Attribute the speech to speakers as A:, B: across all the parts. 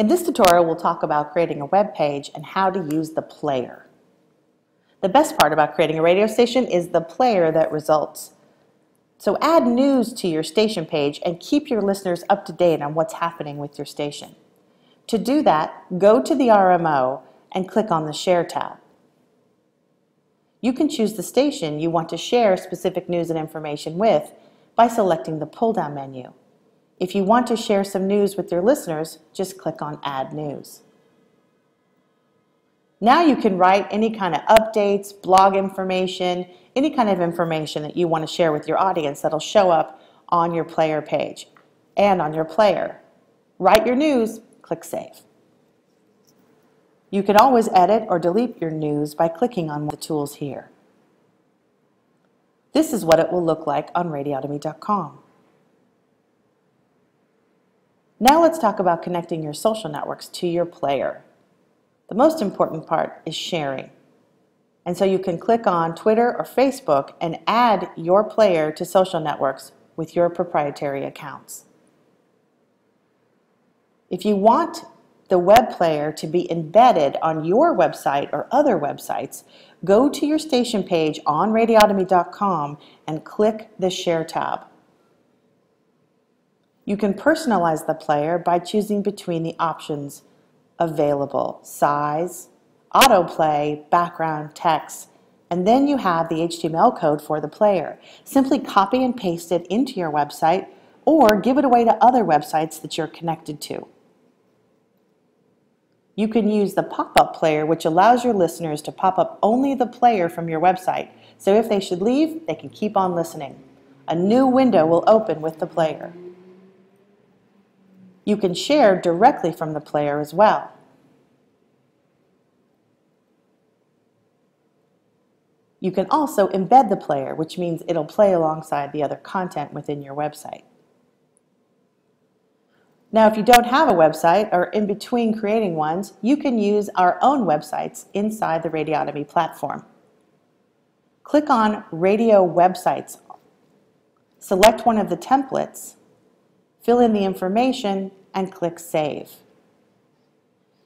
A: In this tutorial, we'll talk about creating a web page and how to use the player. The best part about creating a radio station is the player that results. So add news to your station page and keep your listeners up to date on what's happening with your station. To do that, go to the RMO and click on the Share tab. You can choose the station you want to share specific news and information with by selecting the pull-down menu. If you want to share some news with your listeners, just click on Add News. Now you can write any kind of updates, blog information, any kind of information that you want to share with your audience that'll show up on your player page and on your player. Write your news, click Save. You can always edit or delete your news by clicking on the tools here. This is what it will look like on radionomy.com. Now let's talk about connecting your social networks to your player. The most important part is sharing. And so you can click on Twitter or Facebook and add your player to social networks with your proprietary accounts. If you want the web player to be embedded on your website or other websites, go to your station page on radionomy.com and click the Share tab. You can personalize the player by choosing between the options available, size, autoplay, background, text, and then you have the HTML code for the player. Simply copy and paste it into your website or give it away to other websites that you're connected to. You can use the pop-up player, which allows your listeners to pop up only the player from your website. So if they should leave, they can keep on listening. A new window will open with the player. You can share directly from the player as well. You can also embed the player, which means it'll play alongside the other content within your website. Now, if you don't have a website or in between creating ones, you can use our own websites inside the Radionomy platform. Click on Radio Websites. Select one of the templates, fill in the information, and click Save.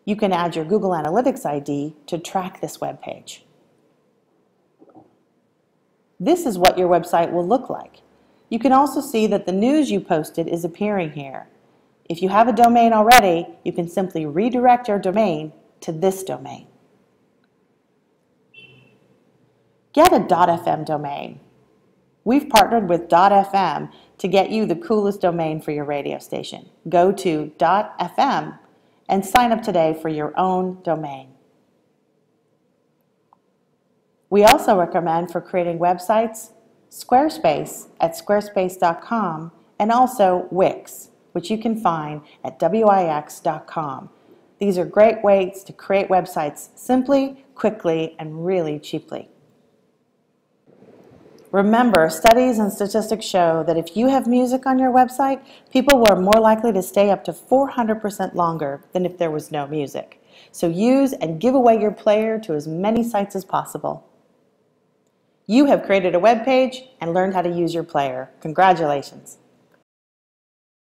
A: You can add your Google Analytics ID to track this web page. This is what your website will look like. You can also see that the news you posted is appearing here. If you have a domain already, you can simply redirect your domain to this domain. Get a .fm domain. We've partnered with .fm to get you the coolest domain for your radio station. Go to .fm and sign up today for your own domain. We also recommend for creating websites Squarespace at squarespace.com and also Wix which you can find at wix.com. These are great ways to create websites simply, quickly, and really cheaply. Remember, studies and statistics show that if you have music on your website, people are more likely to stay up to 400% longer than if there was no music. So use and give away your player to as many sites as possible. You have created a web page and learned how to use your player. Congratulations.